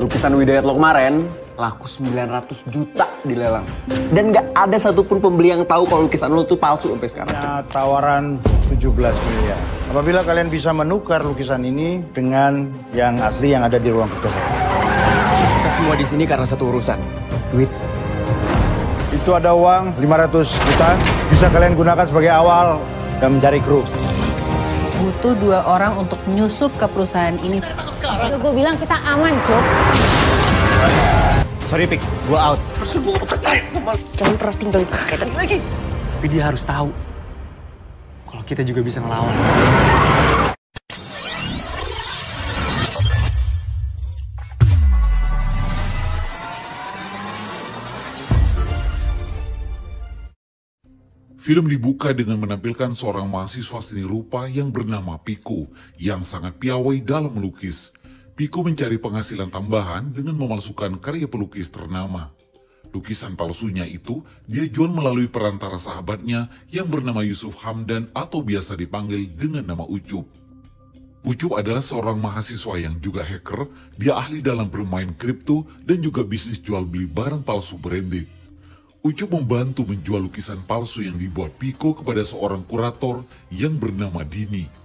Lukisan Widayat lo kemarin laku 900 juta di lelang. Dan nggak ada satupun pembeli yang tahu kalau lukisan lo tuh palsu sampai sekarang. Ya, tawaran 17 miliar. Apabila kalian bisa menukar lukisan ini dengan yang asli yang ada di ruang kerja saya. Kita semua di sini karena satu urusan, duit. Itu ada uang 500 juta, bisa kalian gunakan sebagai awal dan mencari kru. Butuh dua orang untuk nyusup ke perusahaan ini. Udah gue bilang kita aman, Cuk. Sorry, Pik, gua out. Jangan pernah tinggal di kakek lagi. Tapi dia harus tahu kalau kita juga bisa ngelawan. Film dibuka dengan menampilkan seorang mahasiswa seni rupa yang bernama Piko yang sangat piawai dalam melukis. Piko mencari penghasilan tambahan dengan memalsukan karya pelukis ternama. Lukisan palsunya itu dia jual melalui perantara sahabatnya yang bernama Yusuf Hamdan atau biasa dipanggil dengan nama Ucup. Ucup adalah seorang mahasiswa yang juga hacker, dia ahli dalam bermain kripto dan juga bisnis jual beli barang palsu branded. Ucup membantu menjual lukisan palsu yang dibuat Piko kepada seorang kurator yang bernama Dini.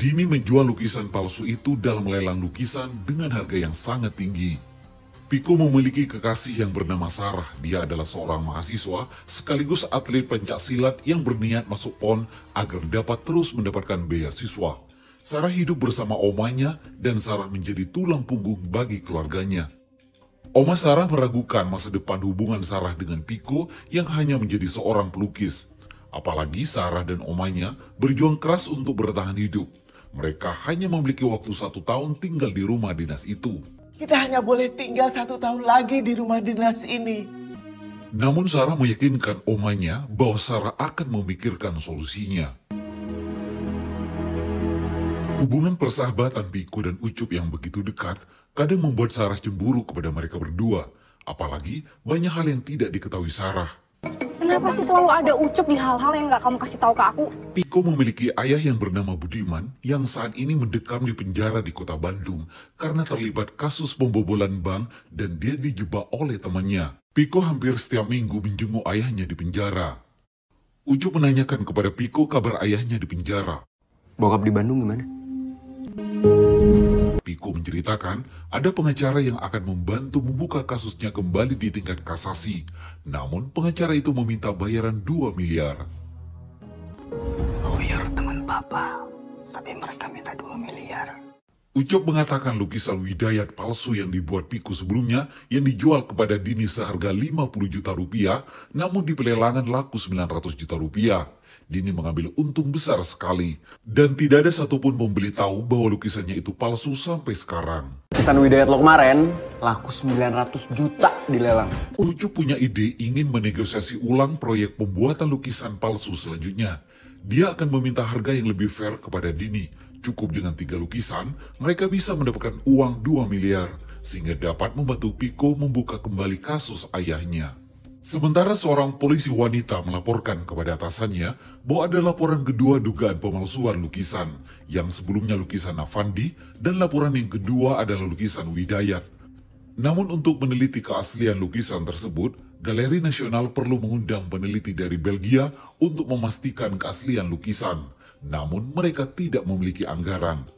Dini menjual lukisan palsu itu dalam lelang lukisan dengan harga yang sangat tinggi. Piko memiliki kekasih yang bernama Sarah. Dia adalah seorang mahasiswa sekaligus atlet pencaksilat yang berniat masuk PON agar dapat terus mendapatkan beasiswa. Sarah hidup bersama omanya dan Sarah menjadi tulang punggung bagi keluarganya. Oma Sarah meragukan masa depan hubungan Sarah dengan Piko yang hanya menjadi seorang pelukis. Apalagi Sarah dan omanya berjuang keras untuk bertahan hidup. Mereka hanya memiliki waktu satu tahun tinggal di rumah dinas itu. Kita hanya boleh tinggal satu tahun lagi di rumah dinas ini. Namun Sarah meyakinkan omanya bahwa Sarah akan memikirkan solusinya. Hubungan persahabatan Piko dan Ucup yang begitu dekat kadang membuat Sarah cemburu kepada mereka berdua. Apalagi banyak hal yang tidak diketahui Sarah. Kenapa sih selalu ada ucup di hal-hal yang nggak kamu kasih tahu ke aku? Piko memiliki ayah yang bernama Budiman yang saat ini mendekam di penjara di kota Bandung karena terlibat kasus pembobolan bank dan dia dijebak oleh temannya. Piko hampir setiap minggu menjenguk ayahnya di penjara. Ucup menanyakan kepada Piko kabar ayahnya di penjara. Bokap di Bandung gimana? Piko menceritakan ada pengacara yang akan membantu membuka kasusnya kembali di tingkat kasasi. Namun pengacara itu meminta bayaran 2 miliar. Lawyer teman papa, tapi mereka minta 2 miliar. Ucap mengatakan lukisan Widayat palsu yang dibuat Piko sebelumnya yang dijual kepada Dini seharga 50 juta rupiah, namun di pelelangan laku 900 juta rupiah. Dini mengambil untung besar sekali, dan tidak ada satupun pembeli tahu bahwa lukisannya itu palsu sampai sekarang. Lukisan Widayat lo kemarin laku 900 juta di lelang. Ucup punya ide ingin menegosiasi ulang proyek pembuatan lukisan palsu selanjutnya. Dia akan meminta harga yang lebih fair kepada Dini. Cukup dengan tiga lukisan, mereka bisa mendapatkan uang 2 miliar, sehingga dapat membantu Piko membuka kembali kasus ayahnya. Sementara seorang polisi wanita melaporkan kepada atasannya bahwa ada laporan kedua dugaan pemalsuan lukisan, yang sebelumnya lukisan Avandi dan laporan yang kedua adalah lukisan Widayat. Namun untuk meneliti keaslian lukisan tersebut, Galeri Nasional perlu mengundang peneliti dari Belgia untuk memastikan keaslian lukisan. Namun mereka tidak memiliki anggaran.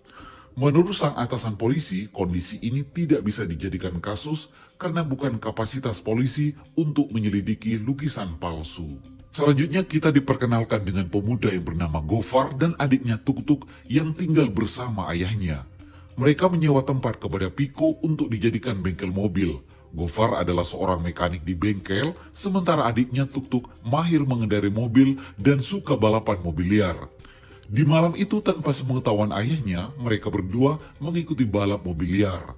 Menurut sang atasan polisi, kondisi ini tidak bisa dijadikan kasus karena bukan kapasitas polisi untuk menyelidiki lukisan palsu. Selanjutnya kita diperkenalkan dengan pemuda yang bernama Gofar dan adiknya Tuk-Tuk yang tinggal bersama ayahnya. Mereka menyewa tempat kepada Piko untuk dijadikan bengkel mobil. Gofar adalah seorang mekanik di bengkel, sementara adiknya Tuk-Tuk mahir mengendari mobil dan suka balapan mobil liar. Di malam itu tanpa sepengetahuan ayahnya, mereka berdua mengikuti balap mobil liar.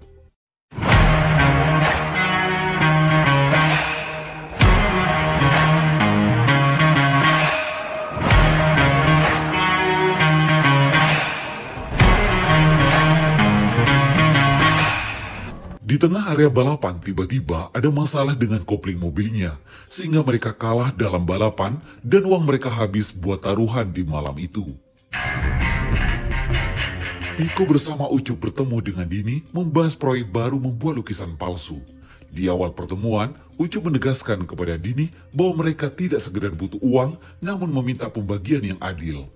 Di tengah area balapan, tiba-tiba ada masalah dengan kopling mobilnya, sehingga mereka kalah dalam balapan dan uang mereka habis buat taruhan di malam itu. Piko bersama Ucup bertemu dengan Dini membahas proyek baru membuat lukisan palsu. Di awal pertemuan, Ucup menegaskan kepada Dini bahwa mereka tidak sekedar butuh uang, namun meminta pembagian yang adil.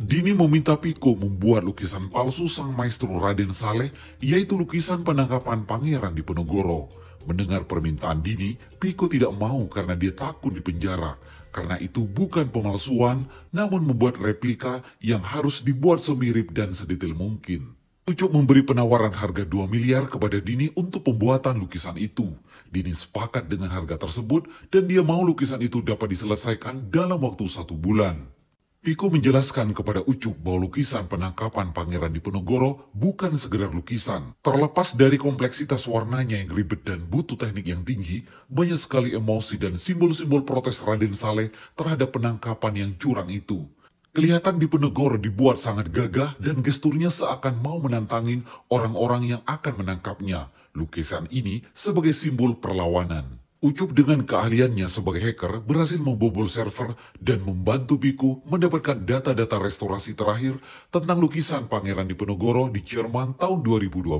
Dini meminta Piko membuat lukisan palsu sang maestro Raden Saleh, yaitu lukisan penangkapan pangeran di Penogoro. Mendengar permintaan Dini, Piko tidak mau karena dia takut dipenjara. Karena itu bukan pemalsuan, namun membuat replika yang harus dibuat semirip dan sedetail mungkin. Ucup memberi penawaran harga 2 miliar kepada Dini untuk pembuatan lukisan itu. Dini sepakat dengan harga tersebut dan dia mau lukisan itu dapat diselesaikan dalam waktu satu bulan. Piko menjelaskan kepada Ucup bahwa lukisan penangkapan pangeran di Penogoro bukan sekedar lukisan. Terlepas dari kompleksitas warnanya yang ribet dan butuh teknik yang tinggi, banyak sekali emosi dan simbol-simbol protes Raden Saleh terhadap penangkapan yang curang itu. Kelihatan di Penogoro dibuat sangat gagah dan gesturnya seakan mau menantangin orang-orang yang akan menangkapnya. Lukisan ini sebagai simbol perlawanan. Ucup dengan keahliannya sebagai hacker berhasil membobol server dan membantu Biku mendapatkan data-data restorasi terakhir tentang lukisan Pangeran Diponegoro di Jerman tahun 2012.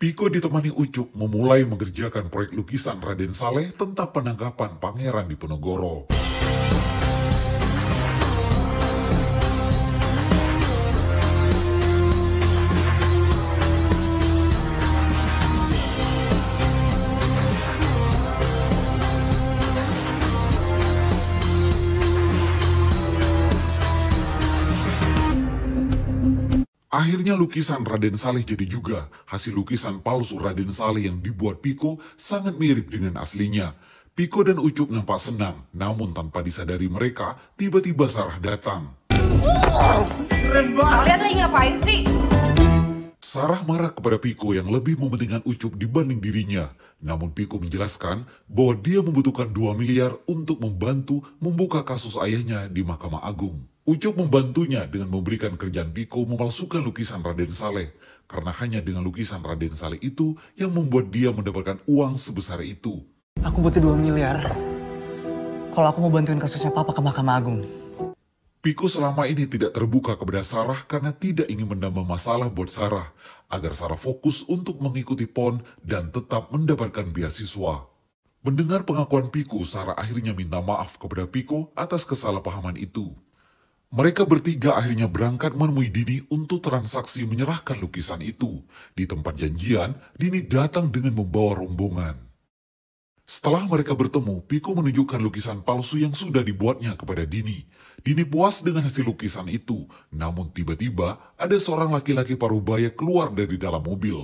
Piko ditemani Ucup memulai mengerjakan proyek lukisan Raden Saleh tentang penangkapan Pangeran Diponegoro. Akhirnya lukisan Raden Saleh jadi juga. Hasil lukisan palsu Raden Saleh yang dibuat Piko sangat mirip dengan aslinya. Piko dan Ucup nampak senang, namun tanpa disadari mereka, tiba-tiba Sarah datang. Kalian lagi ngapain sih? Sarah marah kepada Piko yang lebih mementingkan Ucup dibanding dirinya. Namun Piko menjelaskan bahwa dia membutuhkan 2 miliar untuk membantu membuka kasus ayahnya di Mahkamah Agung. Ucup membantunya dengan memberikan kerjaan Piko memalsukan lukisan Raden Saleh. Karena hanya dengan lukisan Raden Saleh itu yang membuat dia mendapatkan uang sebesar itu. Aku butuh 2 miliar. Kalau aku mau bantuin kasusnya Papa ke Mahkamah Agung. Piko selama ini tidak terbuka kepada Sarah karena tidak ingin menambah masalah buat Sarah, agar Sarah fokus untuk mengikuti PON dan tetap mendapatkan beasiswa. Mendengar pengakuan Piko, Sarah akhirnya minta maaf kepada Piko atas kesalahpahaman itu. Mereka bertiga akhirnya berangkat menemui Dini untuk transaksi menyerahkan lukisan itu. Di tempat janjian, Dini datang dengan membawa rombongan. Setelah mereka bertemu, Piko menunjukkan lukisan palsu yang sudah dibuatnya kepada Dini. Dini puas dengan hasil lukisan itu, namun tiba-tiba ada seorang laki-laki parubaya keluar dari dalam mobil.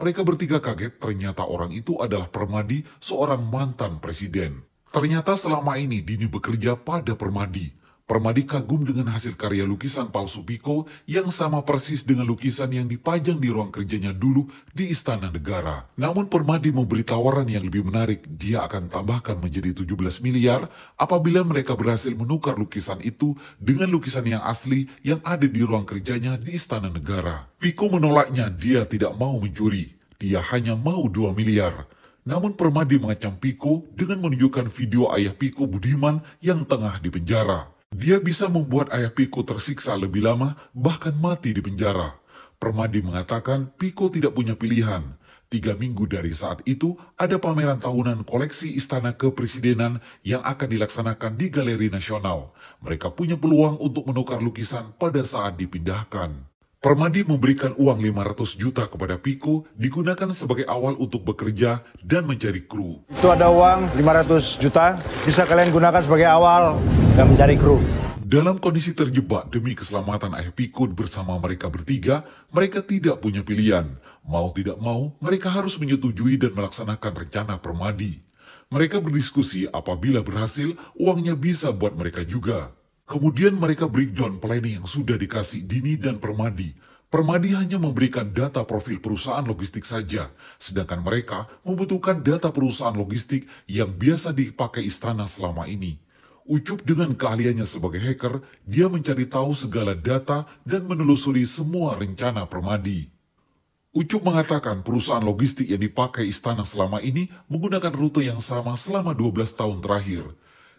Mereka bertiga kaget ternyata orang itu adalah Permadi, seorang mantan presiden. Ternyata selama ini Dini bekerja pada Permadi. Permadi kagum dengan hasil karya lukisan palsu Piko yang sama persis dengan lukisan yang dipajang di ruang kerjanya dulu di Istana Negara. Namun Permadi memberi tawaran yang lebih menarik, dia akan tambahkan menjadi 17 miliar apabila mereka berhasil menukar lukisan itu dengan lukisan yang asli yang ada di ruang kerjanya di Istana Negara. Piko menolaknya, dia tidak mau mencuri. Dia hanya mau 2 miliar. Namun Permadi mengacam Piko dengan menunjukkan video ayah Piko Budiman yang tengah di penjara. Dia bisa membuat ayah Piko tersiksa lebih lama, bahkan mati di penjara. Permadi mengatakan Piko tidak punya pilihan. Tiga minggu dari saat itu, ada pameran tahunan koleksi Istana Kepresidenan yang akan dilaksanakan di Galeri Nasional. Mereka punya peluang untuk menukar lukisan pada saat dipindahkan. Permadi memberikan uang 500 juta kepada Piko digunakan sebagai awal untuk bekerja dan mencari kru. Itu ada uang 500 juta, bisa kalian gunakan sebagai awal dan mencari kru. Dalam kondisi terjebak demi keselamatan ayah Piko bersama mereka bertiga, mereka tidak punya pilihan. Mau tidak mau, mereka harus menyetujui dan melaksanakan rencana Permadi. Mereka berdiskusi apabila berhasil, uangnya bisa buat mereka juga. Kemudian mereka breakdown planning yang sudah dikasih Dini dan Permadi. Permadi hanya memberikan data profil perusahaan logistik saja, sedangkan mereka membutuhkan data perusahaan logistik yang biasa dipakai istana selama ini. Ucup dengan keahliannya sebagai hacker, dia mencari tahu segala data dan menelusuri semua rencana Permadi. Ucup mengatakan perusahaan logistik yang dipakai istana selama ini menggunakan rute yang sama selama 12 tahun terakhir.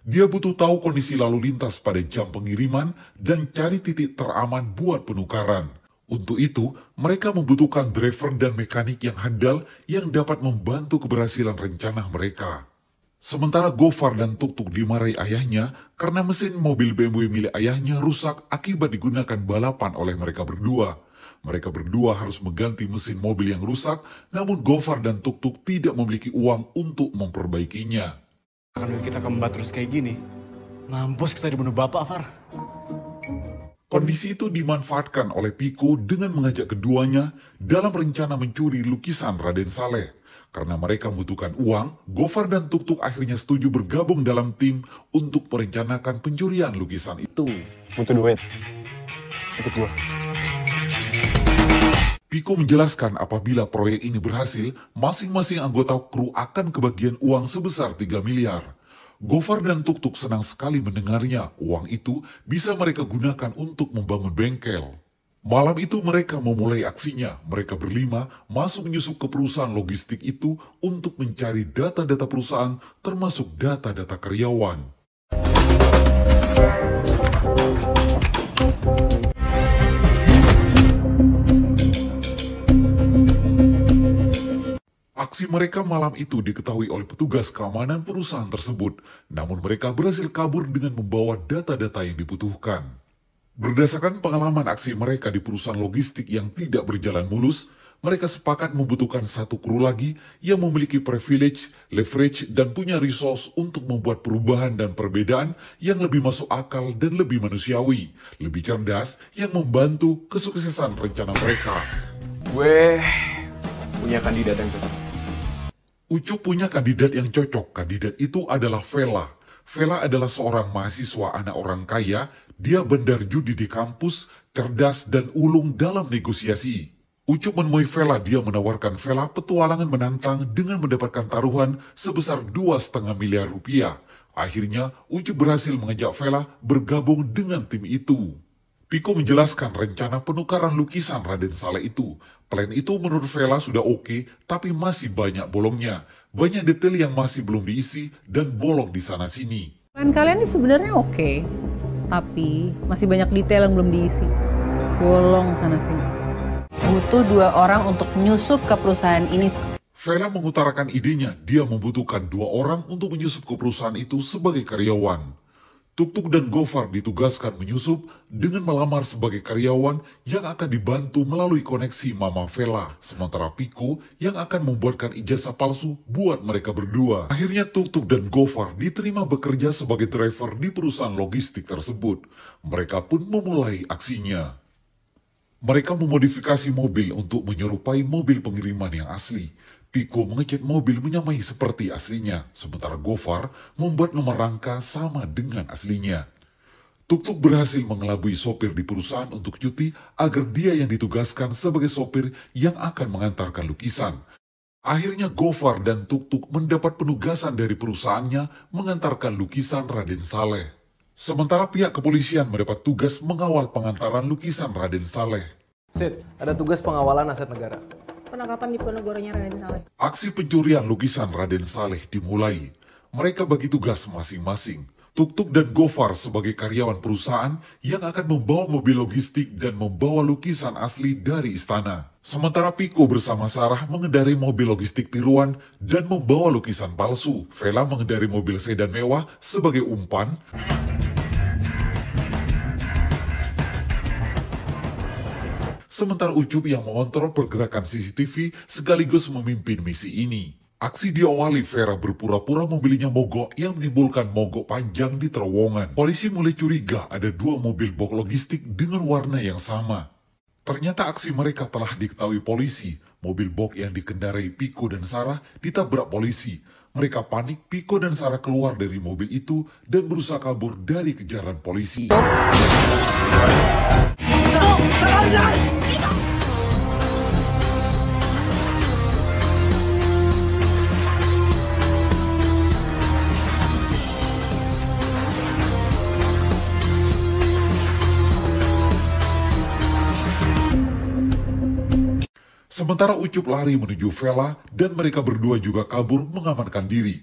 Dia butuh tahu kondisi lalu lintas pada jam pengiriman dan cari titik teraman buat penukaran. Untuk itu, mereka membutuhkan driver dan mekanik yang handal yang dapat membantu keberhasilan rencana mereka. Sementara Gofar dan Tuk-Tuk dimarahi ayahnya karena mesin mobil BMW milik ayahnya rusak akibat digunakan balapan oleh mereka berdua. Mereka berdua harus mengganti mesin mobil yang rusak, namun Gofar dan Tuk-Tuk tidak memiliki uang untuk memperbaikinya. Kalau kita kembat terus kayak gini, mampus kita dibunuh bapak, Far. Kondisi itu dimanfaatkan oleh Piko dengan mengajak keduanya dalam rencana mencuri lukisan Raden Saleh. Karena mereka membutuhkan uang, Gofar dan Tuk-Tuk akhirnya setuju bergabung dalam tim untuk merencanakan pencurian lukisan itu. Butuh duit. Ikut gua. Piko menjelaskan apabila proyek ini berhasil, masing-masing anggota kru akan kebagian uang sebesar 3 miliar. Gofar dan Tuk-Tuk senang sekali mendengarnya. Uang itu bisa mereka gunakan untuk membangun bengkel. Malam itu mereka memulai aksinya. Mereka berlima masuk menyusup ke perusahaan logistik itu untuk mencari data-data perusahaan termasuk data-data karyawan. Aksi mereka malam itu diketahui oleh petugas keamanan perusahaan tersebut, namun mereka berhasil kabur dengan membawa data-data yang dibutuhkan. Berdasarkan pengalaman aksi mereka di perusahaan logistik yang tidak berjalan mulus, mereka sepakat membutuhkan satu kru lagi yang memiliki privilege, leverage, dan punya resource untuk membuat perubahan dan perbedaan yang lebih masuk akal dan lebih manusiawi, lebih cerdas, yang membantu kesuksesan rencana mereka. Gue punya kandidat yang cocok. Ucup punya kandidat yang cocok. Kandidat itu adalah Vela. Vela adalah seorang mahasiswa anak orang kaya. Dia bandar judi di kampus, cerdas dan ulung dalam negosiasi. Ucup menemui Vela, dia menawarkan Vela petualangan menantang dengan mendapatkan taruhan sebesar dua setengah miliar rupiah. Akhirnya, Ucup berhasil mengajak Vela bergabung dengan tim itu. Piko menjelaskan rencana penukaran lukisan Raden Saleh itu. Plan itu menurut Vela sudah oke, tapi masih banyak bolongnya. Banyak detail yang masih belum diisi dan bolong di sana-sini. Plan kalian ini sebenarnya oke, tapi masih banyak detail yang belum diisi. Bolong sana sini. Butuh dua orang untuk menyusup ke perusahaan ini. Vela mengutarakan idenya, dia membutuhkan dua orang untuk menyusup ke perusahaan itu sebagai karyawan. Tuk-Tuk dan Gofar ditugaskan menyusup dengan melamar sebagai karyawan yang akan dibantu melalui koneksi Mama Vela. Sementara Piko yang akan membuatkan ijazah palsu buat mereka berdua. Akhirnya Tuk-Tuk dan Gofar diterima bekerja sebagai driver di perusahaan logistik tersebut. Mereka pun memulai aksinya. Mereka memodifikasi mobil untuk menyerupai mobil pengiriman yang asli. Piko mengecat mobil menyamai seperti aslinya, sementara Gofar membuat nomor rangka sama dengan aslinya. Tuk-tuk berhasil mengelabui sopir di perusahaan untuk cuti agar dia yang ditugaskan sebagai sopir yang akan mengantarkan lukisan. Akhirnya Gofar dan Tuk-tuk mendapat penugasan dari perusahaannya mengantarkan lukisan Raden Saleh. Sementara pihak kepolisian mendapat tugas mengawal pengantaran lukisan Raden Saleh. Sid, ada tugas pengawalan aset negara. Penangkapan di Ponegoronya Raden Saleh. Aksi pencurian lukisan Raden Saleh dimulai. Mereka bagi tugas masing-masing. Tuk-Tuk dan Gofar sebagai karyawan perusahaan yang akan membawa mobil logistik dan membawa lukisan asli dari istana. Sementara Piko bersama Sarah mengendarai mobil logistik tiruan dan membawa lukisan palsu. Vela mengendarai mobil sedan mewah sebagai umpan. Sementara Ucup yang mengontrol pergerakan CCTV sekaligus memimpin misi ini. Aksi diawali Vera berpura-pura mobilnya mogok yang menimbulkan mogok panjang di terowongan. Polisi mulai curiga ada dua mobil box logistik dengan warna yang sama. Ternyata aksi mereka telah diketahui polisi. Mobil box yang dikendarai Piko dan Sarah ditabrak polisi. Mereka panik, Piko dan Sarah keluar dari mobil itu dan berusaha kabur dari kejaran polisi. Sementara Ucup lari menuju Vela dan mereka berdua juga kabur mengamankan diri.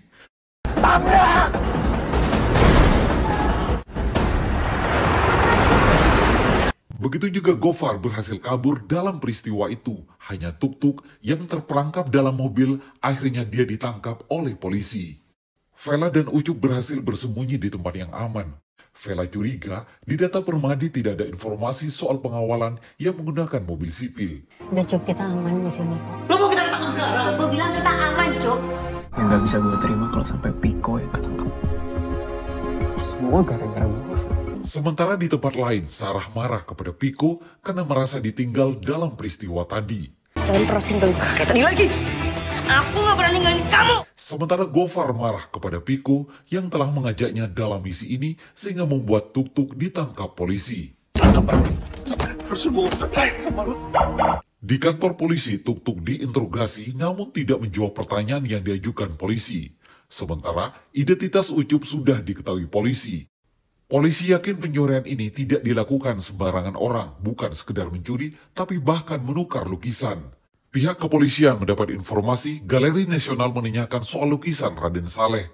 Begitu juga Gofar berhasil kabur dalam peristiwa itu. Hanya tuk-tuk yang terperangkap dalam mobil, akhirnya dia ditangkap oleh polisi. Vela dan Ucup berhasil bersembunyi di tempat yang aman. Vela curiga di data Permadi tidak ada informasi soal pengawalan yang menggunakan mobil sipil. Udah Cuk, kita aman di sini kok. Lo mau kita ketangkap sekarang? Gue bilang kita aman, Cuk. Yang gak bisa gue terima kalau sampai Piko yang ketangkep. Semua gara-gara gue. Sementara di tempat lain, Sarah marah kepada Piko karena merasa ditinggal dalam peristiwa tadi. Jangan pernah tinggal kayak tadi lagi. Aku gak pernah ninggalin kamu. Sementara Gofar marah kepada Piko yang telah mengajaknya dalam misi ini sehingga membuat Tuk-Tuk ditangkap polisi. Di kantor polisi, Tuk-Tuk diinterogasi namun tidak menjawab pertanyaan yang diajukan polisi. Sementara identitas Ucup sudah diketahui polisi. Polisi yakin pencurian ini tidak dilakukan sembarangan orang, bukan sekedar mencuri, tapi bahkan menukar lukisan. Pihak kepolisian mendapat informasi Galeri Nasional menanyakan soal lukisan Raden Saleh.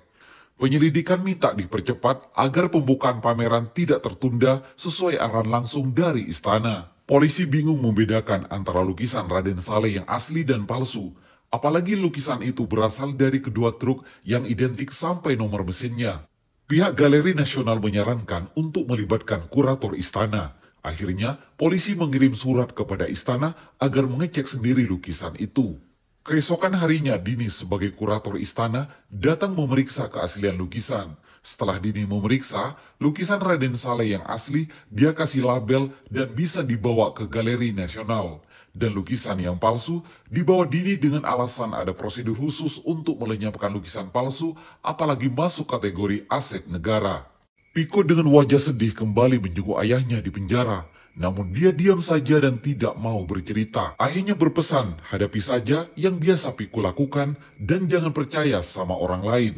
Penyelidikan minta dipercepat agar pembukaan pameran tidak tertunda sesuai arahan langsung dari istana. Polisi bingung membedakan antara lukisan Raden Saleh yang asli dan palsu, apalagi lukisan itu berasal dari kedua truk yang identik sampai nomor mesinnya. Pihak Galeri Nasional menyarankan untuk melibatkan kurator istana. Akhirnya, polisi mengirim surat kepada istana agar mengecek sendiri lukisan itu. Keesokan harinya, Dini sebagai kurator istana datang memeriksa keaslian lukisan. Setelah Dini memeriksa, lukisan Raden Saleh yang asli dia kasih label dan bisa dibawa ke Galeri Nasional. Dan lukisan yang palsu dibawa Dini dengan alasan ada prosedur khusus untuk melenyapkan lukisan palsu apalagi masuk kategori aset negara. Piko dengan wajah sedih kembali menjenguk ayahnya di penjara. Namun dia diam saja dan tidak mau bercerita. Akhirnya berpesan, hadapi saja yang biasa Piko lakukan dan jangan percaya sama orang lain.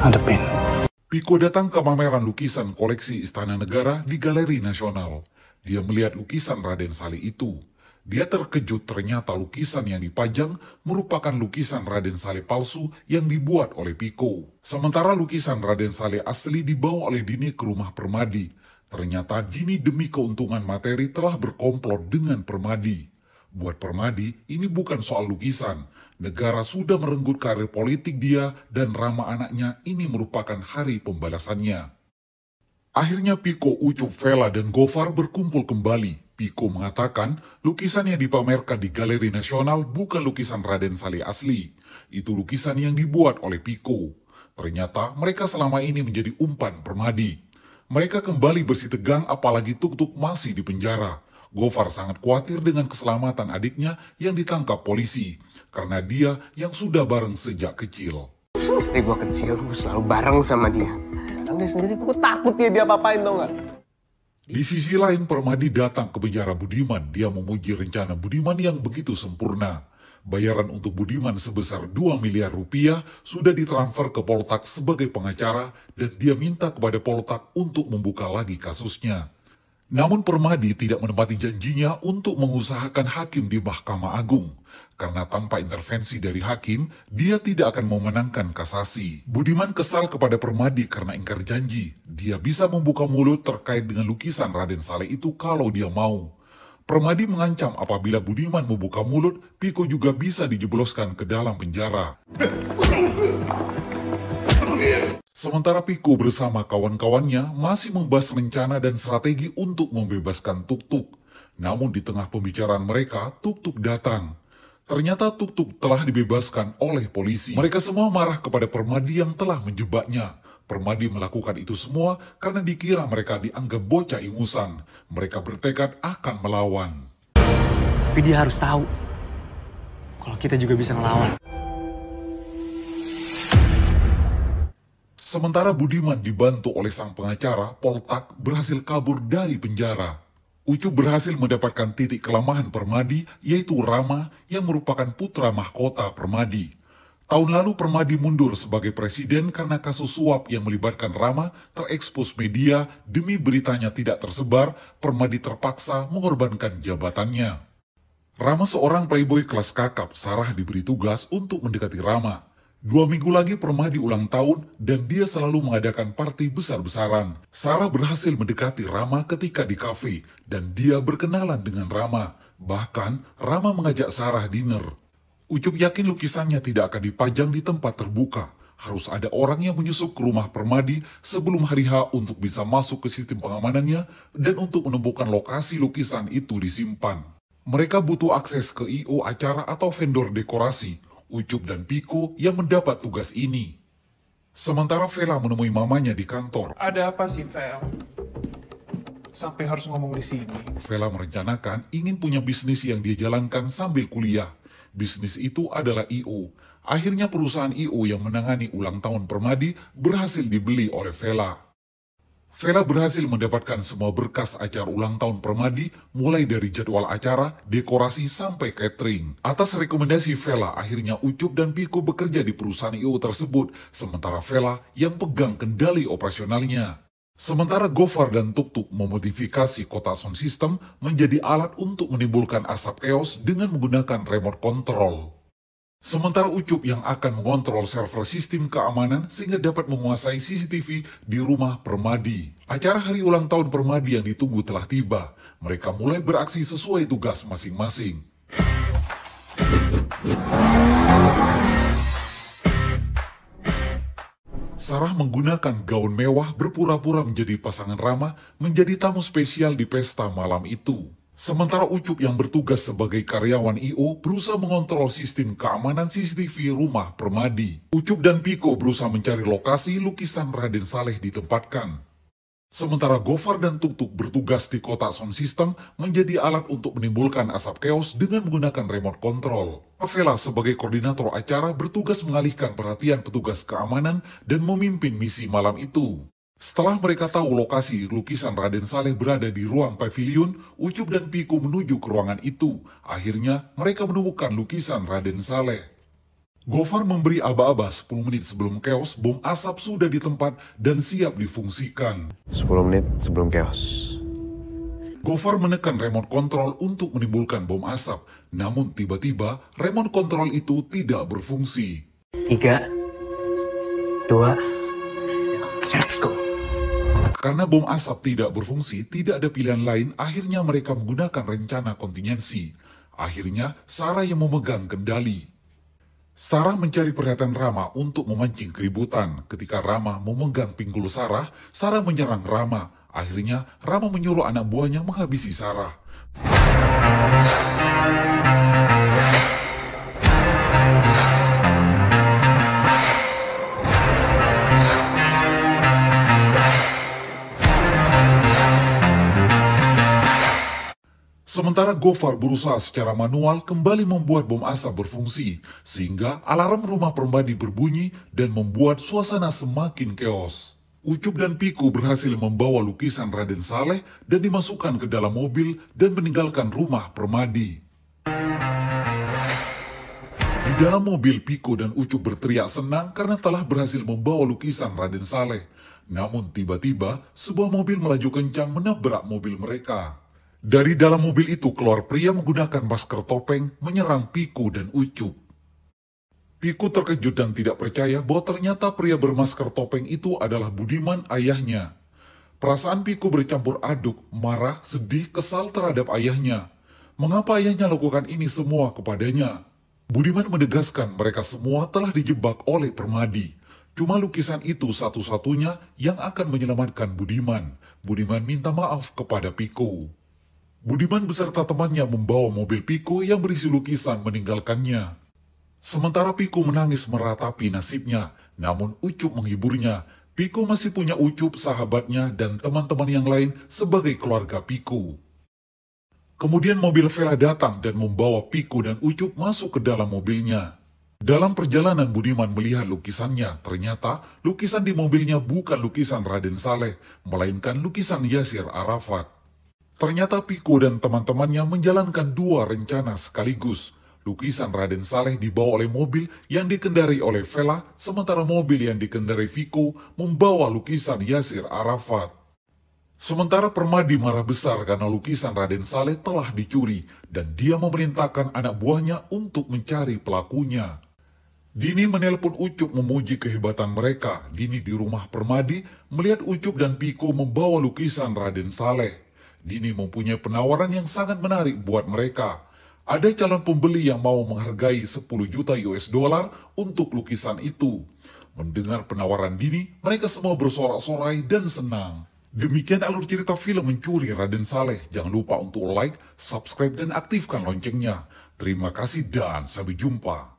Hadepin. Piko datang ke pameran lukisan koleksi Istana Negara di Galeri Nasional. Dia melihat lukisan Raden Saleh itu. Dia terkejut ternyata lukisan yang dipajang merupakan lukisan Raden Saleh palsu yang dibuat oleh Piko. Sementara lukisan Raden Saleh asli dibawa oleh Dini ke rumah Permadi. Ternyata Dini demi keuntungan materi telah berkomplot dengan Permadi. Buat Permadi, ini bukan soal lukisan. Negara sudah merenggut karir politik dia dan Rama anaknya ini merupakan hari pembalasannya. Akhirnya Piko, Ucup, Vela, dan Gofar berkumpul kembali. Piko mengatakan lukisan yang dipamerkan di Galeri Nasional bukan lukisan Raden Saleh asli. Itu lukisan yang dibuat oleh Piko. Ternyata mereka selama ini menjadi umpan Permadi. Mereka kembali bersih tegang apalagi Tuk-Tuk masih di penjara. Gofar sangat khawatir dengan keselamatan adiknya yang ditangkap polisi. Karena dia yang sudah bareng sejak kecil. Dari gue kecil, gue selalu bareng sama dia. Sekarang dia sendiri, gue takut dia dia apa-apain tau gak? Di sisi lain, Permadi datang ke penjara Budiman. Dia memuji rencana Budiman yang begitu sempurna. Bayaran untuk Budiman sebesar 2 miliar rupiah sudah ditransfer ke Poltak sebagai pengacara dan dia minta kepada Poltak untuk membuka lagi kasusnya. Namun Permadi tidak menepati janjinya untuk mengusahakan hakim di Mahkamah Agung. Karena tanpa intervensi dari hakim, dia tidak akan memenangkan kasasi. Budiman kesal kepada Permadi karena ingkar janji. Dia bisa membuka mulut terkait dengan lukisan Raden Saleh itu kalau dia mau. Permadi mengancam apabila Budiman membuka mulut, Piko juga bisa dijebloskan ke dalam penjara. Sementara Piko bersama kawan-kawannya masih membahas rencana dan strategi untuk membebaskan Tuk-Tuk. Namun di tengah pembicaraan mereka, Tuk-Tuk datang. Ternyata Tuk-Tuk telah dibebaskan oleh polisi. Mereka semua marah kepada Permadi yang telah menjebaknya. Permadi melakukan itu semua karena dikira mereka dianggap bocah ingusan. Mereka bertekad akan melawan. Tapi dia harus tahu kalau kita juga bisa ngelawan. Sementara Budiman dibantu oleh sang pengacara, Poltak berhasil kabur dari penjara. Ucup berhasil mendapatkan titik kelemahan Permadi, yaitu Rama yang merupakan putra mahkota Permadi. Tahun lalu Permadi mundur sebagai presiden karena kasus suap yang melibatkan Rama terekspos media demi beritanya tidak tersebar, Permadi terpaksa mengorbankan jabatannya. Rama seorang playboy kelas kakap, Sarah diberi tugas untuk mendekati Rama. Dua minggu lagi Permadi ulang tahun dan dia selalu mengadakan party besar-besaran. Sarah berhasil mendekati Rama ketika di kafe dan dia berkenalan dengan Rama. Bahkan Rama mengajak Sarah dinner. Ucup yakin lukisannya tidak akan dipajang di tempat terbuka. Harus ada orang yang menyusup ke rumah Permadi sebelum hari H untuk bisa masuk ke sistem pengamanannya dan untuk menemukan lokasi lukisan itu disimpan. Mereka butuh akses ke I.O. acara atau vendor dekorasi Ucup dan Piko yang mendapat tugas ini. Sementara Vela menemui mamanya di kantor. Ada apa sih, Vel? Sampai harus ngomong di sini. Vela merencanakan ingin punya bisnis yang dia jalankan sambil kuliah. Bisnis itu adalah I.O. Akhirnya perusahaan I.O. yang menangani ulang tahun Permadi berhasil dibeli oleh Vela. Vela berhasil mendapatkan semua berkas acara ulang tahun Permadi, mulai dari jadwal acara, dekorasi, sampai catering. Atas rekomendasi Vela, akhirnya Ucup dan Piko bekerja di perusahaan IO tersebut, sementara Vela yang pegang kendali operasionalnya. Sementara Gofar dan Tuk Tuk memodifikasi kota sound system menjadi alat untuk menimbulkan asap chaos dengan menggunakan remote control. Sementara Ucup yang akan mengontrol server sistem keamanan sehingga dapat menguasai CCTV di rumah Permadi. Acara hari ulang tahun Permadi yang ditunggu telah tiba. Mereka mulai beraksi sesuai tugas masing-masing. Sarah menggunakan gaun mewah berpura-pura menjadi pasangan Rama menjadi tamu spesial di pesta malam itu. Sementara Ucup yang bertugas sebagai karyawan IO berusaha mengontrol sistem keamanan CCTV rumah Permadi. Ucup dan Piko berusaha mencari lokasi lukisan Raden Saleh ditempatkan. Sementara Gofar dan Tuktuk bertugas di kota sound system menjadi alat untuk menimbulkan asap chaos dengan menggunakan remote control. Avela sebagai koordinator acara bertugas mengalihkan perhatian petugas keamanan dan memimpin misi malam itu. Setelah mereka tahu lokasi lukisan Raden Saleh berada di ruang pavilion, Ucup dan Piku menuju ke ruangan itu. Akhirnya, mereka menemukan lukisan Raden Saleh. Gofar memberi aba-aba 10 menit sebelum chaos, bom asap sudah di tempat dan siap difungsikan. 10 menit sebelum chaos. Gofar menekan remote control untuk menimbulkan bom asap, namun tiba-tiba remote control itu tidak berfungsi. Tiga, dua, let's go. Karena bom asap tidak berfungsi, tidak ada pilihan lain, akhirnya mereka menggunakan rencana kontingensi. Akhirnya, Sarah yang memegang kendali. Sarah mencari perhatian Rama untuk memancing keributan. Ketika Rama memegang pinggul Sarah, Sarah menyerang Rama. Akhirnya, Rama menyuruh anak buahnya menghabisi Sarah. Sementara Gofar berusaha secara manual kembali membuat bom asap berfungsi, sehingga alarm rumah Permadi berbunyi dan membuat suasana semakin keos. Ucup dan Piku berhasil membawa lukisan Raden Saleh dan dimasukkan ke dalam mobil dan meninggalkan rumah Permadi. Di dalam mobil, Piku dan Ucup berteriak senang karena telah berhasil membawa lukisan Raden Saleh. Namun tiba-tiba, sebuah mobil melaju kencang menabrak mobil mereka. Dari dalam mobil itu keluar pria menggunakan masker topeng menyerang Piku dan Ucup. Piku terkejut dan tidak percaya bahwa ternyata pria bermasker topeng itu adalah Budiman ayahnya. Perasaan Piku bercampur aduk, marah, sedih, kesal terhadap ayahnya. Mengapa ayahnya lakukan ini semua kepadanya? Budiman menegaskan mereka semua telah dijebak oleh Permadi. Cuma lukisan itu satu-satunya yang akan menyelamatkan Budiman. Budiman minta maaf kepada Piku. Budiman beserta temannya membawa mobil Piko yang berisi lukisan meninggalkannya. Sementara Piko menangis meratapi nasibnya, namun Ucup menghiburnya. Piko masih punya Ucup, sahabatnya, dan teman-teman yang lain sebagai keluarga Piko. Kemudian mobil Vela datang dan membawa Piko dan Ucup masuk ke dalam mobilnya. Dalam perjalanan Budiman melihat lukisannya, ternyata lukisan di mobilnya bukan lukisan Raden Saleh, melainkan lukisan Yasir Arafat. Ternyata Piko dan teman-temannya menjalankan dua rencana sekaligus. Lukisan Raden Saleh dibawa oleh mobil yang dikendari oleh Vela, sementara mobil yang dikendari Viko membawa lukisan Yasir Arafat. Sementara Permadi marah besar karena lukisan Raden Saleh telah dicuri dan dia memerintahkan anak buahnya untuk mencari pelakunya. Dini menelpon Ucup memuji kehebatan mereka. Dini di rumah Permadi melihat Ucup dan Piko membawa lukisan Raden Saleh. Dini mempunyai penawaran yang sangat menarik buat mereka. Ada calon pembeli yang mau menghargai 10 juta US dollar untuk lukisan itu. Mendengar penawaran Dini, mereka semua bersorak-sorai dan senang. Demikian alur cerita film Mencuri Raden Saleh. Jangan lupa untuk like, subscribe, dan aktifkan loncengnya. Terima kasih dan sampai jumpa.